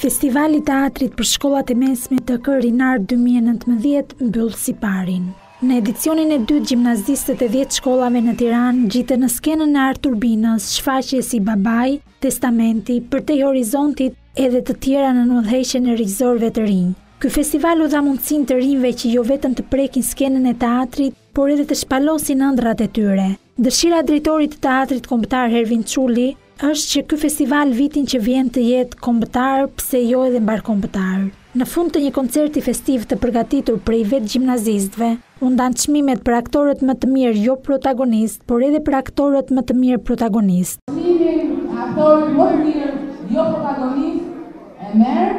Festivali i Teatrit për Shkollat e Mesme TK Rinor 2019 mbyll siparin. Në edicionin e dytë, gjimnazistët e 10 shkollave në Tiranë ngjitën në skenën e ArTurbinës shfaqje si Babai, Testamenti, Përtej Horizontit edhe të tjera nën udhëheqjen e regjisorëve të rinj. Ky festival u dha mundësinë të rinjve që jo vetëm të prekin skenën e teatrit, por edhe të shpalosin ëndrrat e tyre. Dëshira e drejtorit të Teatrit Kombëtar Hervin Çuli është që ky festival vitin që vjen të jetë kombëtar pse jo edhe mbarëkombëtar. Në fund të një koncerti festiv të përgatitur prej vetë gjimnazistëve, u ndanë çmimet për aktorët më të mirë jo protagonistë, por edhe për aktorët më të mirë protagonistë. Çmimin aktori më i mirë jo protagonist e merr.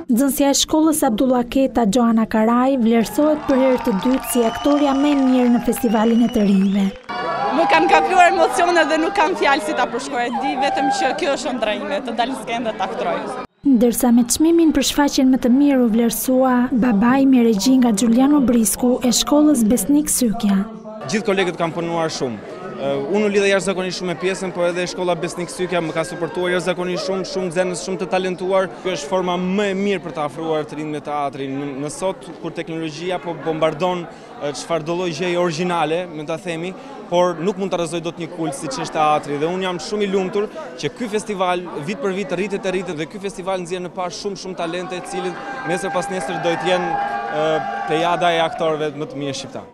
Nxënësja e shkollës Abdullah Keta, Xhoana Karaj, vlerësohet për herë të dytë si aktorja më e mirë në Festivalin e të Rinjve. Më kanë kapluar emocione dhe nuk kam fjalë si ta përshkruaj, di vetëm që kjo është ëndrra ime, të dal në skenë dhe të aktroj. Ndërsa me çmimin për shfaqjen më të mirë u vlerësua Babai me regji nga Xhuliano Brisku e shkollës Besnik Sykja. Gjithë kolegët kanë punuar shumë. Unë u lidha jashtëzakonisht shumë me pjesën, po edhe shkolla Besnik Sykja më ka suportuar jashtëzakonisht shumë, shumë nxënës, shumë të talentuar. Kjo është forma më e mirë për të afruar të rinjtë me teatrin. Sot, kur teknologjia po bombardon çfarëdolloj gjëje origjinale, me ta themi, por nuk mund ta rrëzojë dot një kullë siç është teatri. Dhe unë jam shumë i lumtur Që ky festival vit për vit rritet e rritet dhe ky festival nxjerr në pah shumë shumë talente të cilët nesër pas nesër do të jenë plejada e aktorëve më të mirë shqiptarë.